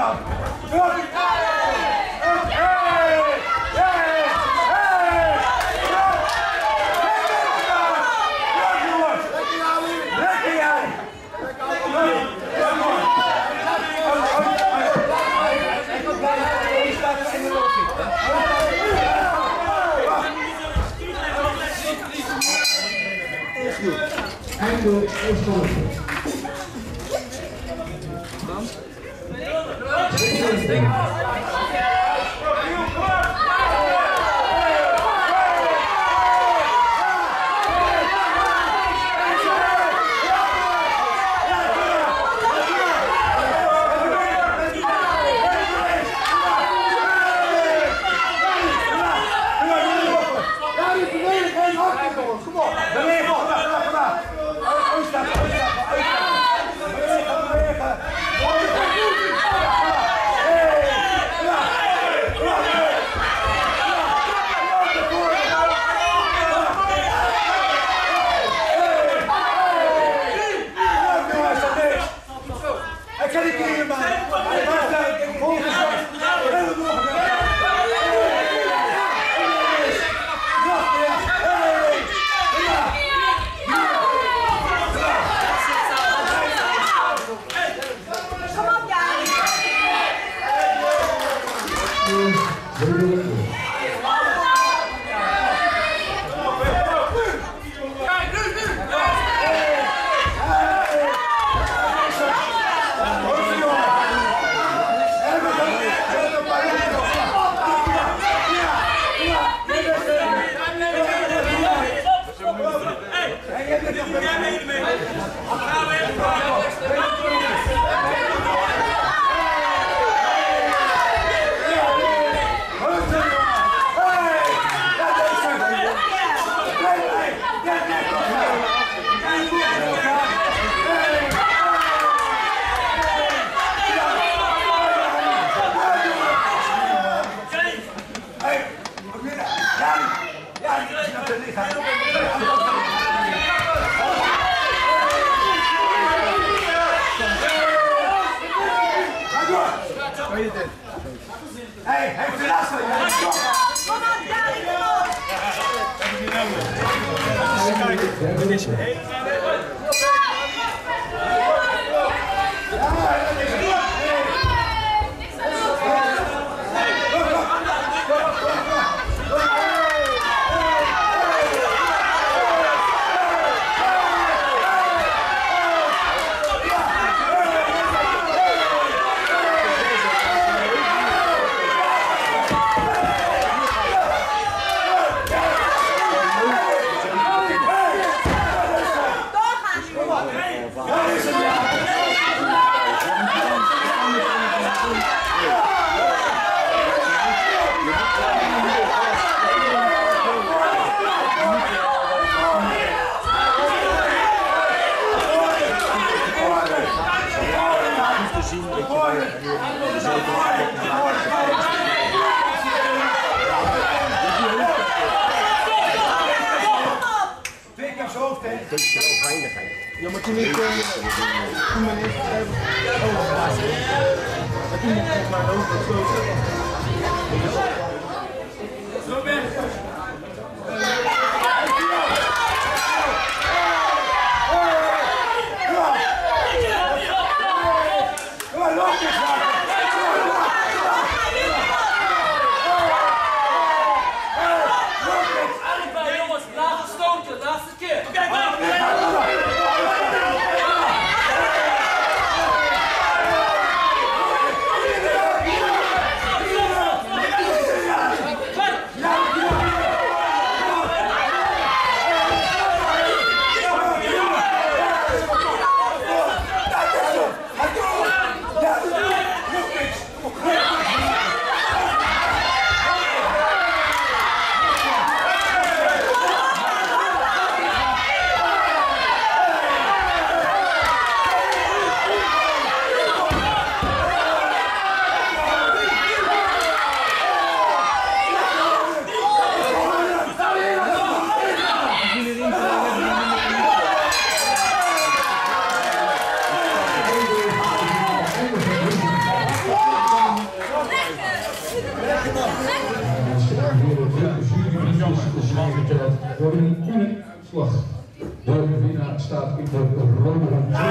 alleen maar knieën, man. Door die Hey! Hey! thinking about it. Hey, hey, verrassen! Kom op, Jari, kom op. Doorgaan, Jimmy Craig. Come on, oh, I my nose is. Uitslag. De winnaar staat in de rode.